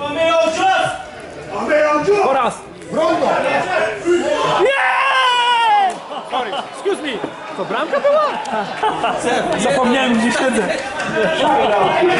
Mamy ją czas! Po raz. Rondo! Nie! Sorry, excuse me. To bramka była? Zapomniałem, gdzie siedzę.